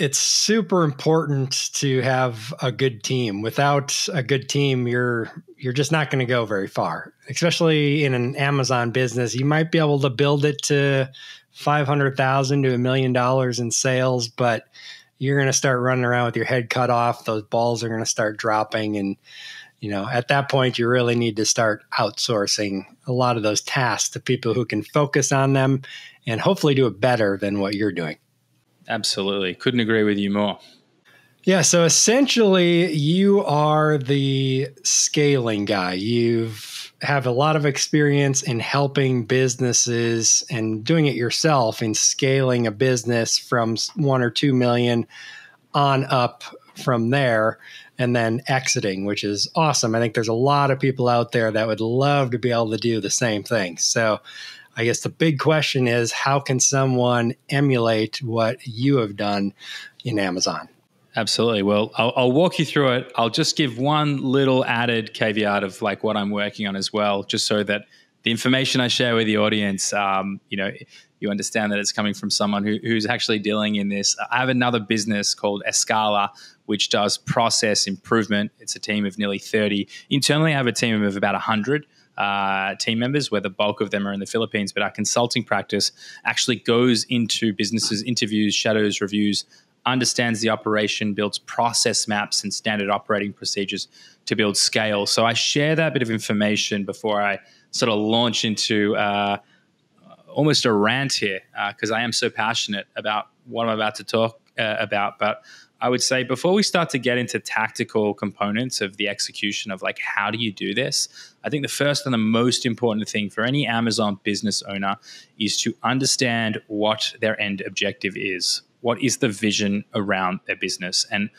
it's super important to have a good team. Without a good team, you're you're just not going to go very far. Especially in an Amazon business, you might be able to build it to 500,000 to a million dollars in sales, but you're going to start running around with your head cut off. Those balls are going to start dropping and you know, at that point you really need to start outsourcing a lot of those tasks to people who can focus on them and hopefully do it better than what you're doing. Absolutely. Couldn't agree with you more. Yeah, so essentially you are the scaling guy. You've have a lot of experience in helping businesses and doing it yourself in scaling a business from 1 or 2 million on up from there and then exiting, which is awesome. I think there's a lot of people out there that would love to be able to do the same thing. So I guess the big question is how can someone emulate what you have done in Amazon? Absolutely. Well, I'll, I'll, walk you through it. I'll just give one little added caveat of like what I'm working on as well, just so that the information I share with the audience, um, you know, you understand that it's coming from someone who, who's actually dealing in this. I have another business called Escala, which does process improvement. It's a team of nearly 30. Internally, I have a team of about 100 uh, team members, where the bulk of them are in the Philippines. But our consulting practice actually goes into businesses, interviews, shadows, reviews, understands the operation, builds process maps and standard operating procedures to build scale. So I share that bit of information before I sort of launch into uh, almost a rant here because uh, I am so passionate about what I'm about to talk uh, about. But I would say before we start to get into tactical components of the execution of like how do you do this, I think the first and the most important thing for any Amazon business owner is to understand what their end objective is. What is the vision around their business? And